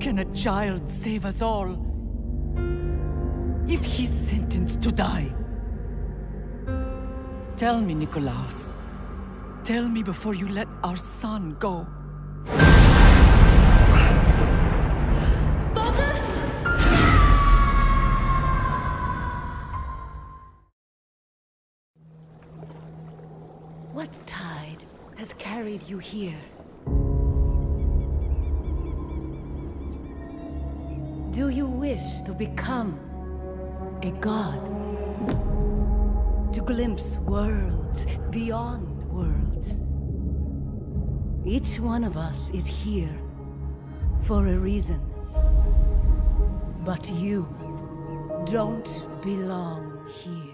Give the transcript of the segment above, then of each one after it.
can a child save us all? If he's sentenced to die? Tell me, Nikolaos. Tell me before you let our son go. What tide has carried you here? Do you wish to become a god? To glimpse worlds beyond worlds? Each one of us is here for a reason. But you don't belong here.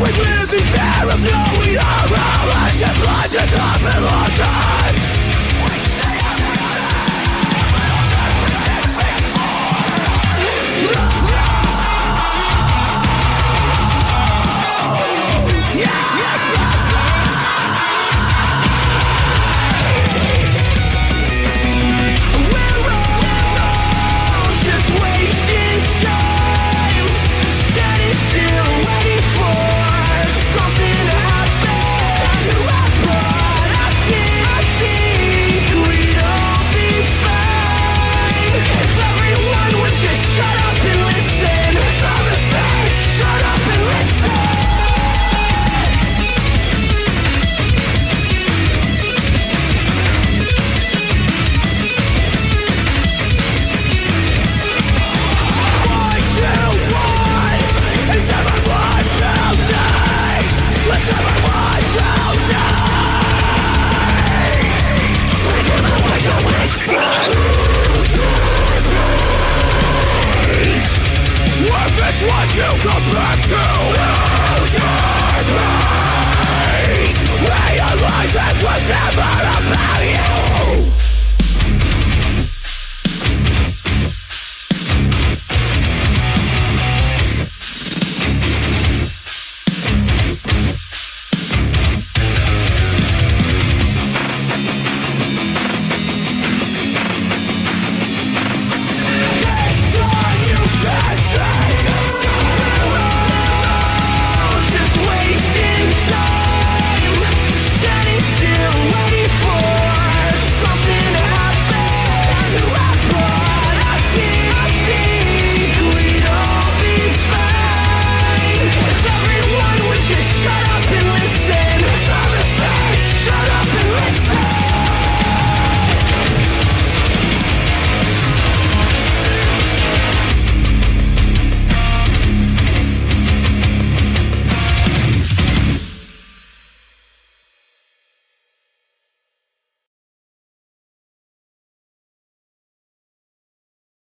we live in fear